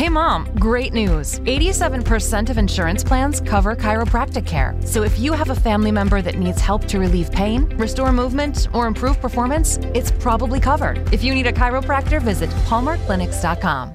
Hey mom, great news. 87% of insurance plans cover chiropractic care. So if you have a family member that needs help to relieve pain, restore movement, or improve performance, it's probably covered. If you need a chiropractor, visit PalmerClinics.com.